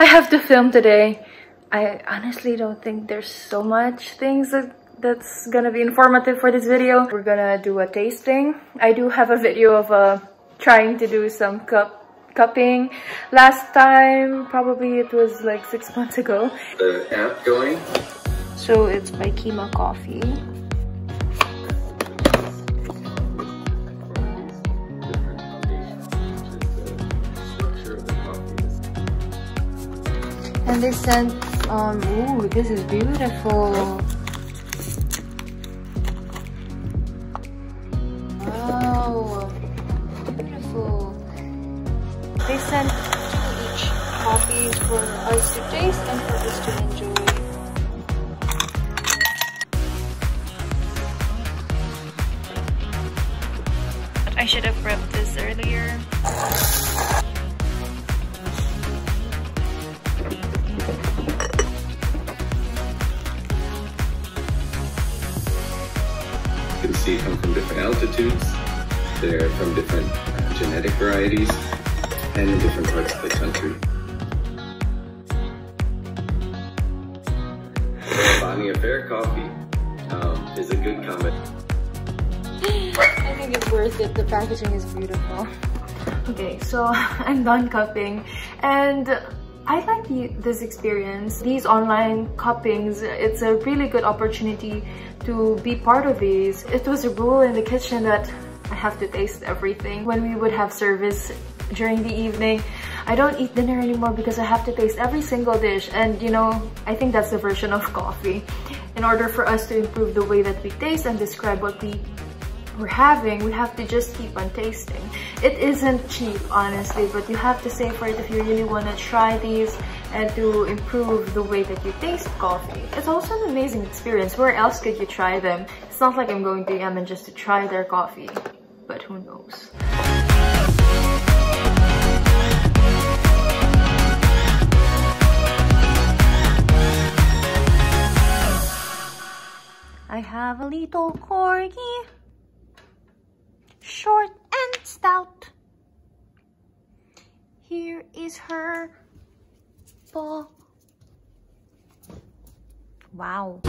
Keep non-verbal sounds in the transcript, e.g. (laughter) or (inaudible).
I have to film today. I honestly don't think there's so much things that that's gonna be informative for this video. We're gonna do a tasting. I do have a video of uh, trying to do some cup cupping. Last time, probably it was like six months ago. The app going? So it's by Qima Coffee. And they sent, um, ooh, this is beautiful. Wow, beautiful. They sent two each coffees for us to taste and for us to enjoy. I should have prepped this earlier. See come from different altitudes. They're from different uh, genetic varieties and in different parts of the country. So a fair coffee um, is a good comment. I think it's worth it. The packaging is beautiful. Okay, so (laughs) I'm done cupping and I like the, this experience. These online cuppings, it's a really good opportunity to be part of these. It was a rule in the kitchen that I have to taste everything. When we would have service during the evening, I don't eat dinner anymore because I have to taste every single dish. And you know, I think that's the version of coffee. In order for us to improve the way that we taste and describe what we we're having, we have to just keep on tasting. It isn't cheap, honestly, but you have to save for it if you really want to try these and to improve the way that you taste coffee. It's also an amazing experience. Where else could you try them? It's not like I'm going to Yemen just to try their coffee, but who knows. I have a little corgi short and stout. Here is her paw. Wow.